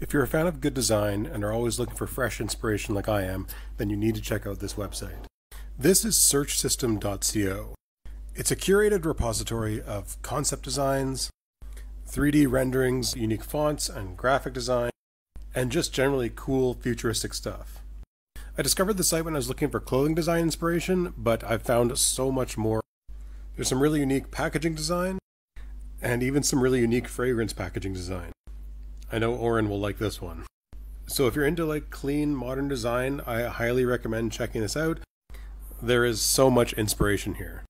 If you're a fan of good design and are always looking for fresh inspiration like I am, then you need to check out this website. This is searchsystem.co. It's a curated repository of concept designs, 3D renderings, unique fonts and graphic design, and just generally cool futuristic stuff. I discovered the site when I was looking for clothing design inspiration, but I've found so much more. There's some really unique packaging design, and even some really unique fragrance packaging design. I know Oren will like this one. So if you're into like clean modern design, I highly recommend checking this out. There is so much inspiration here.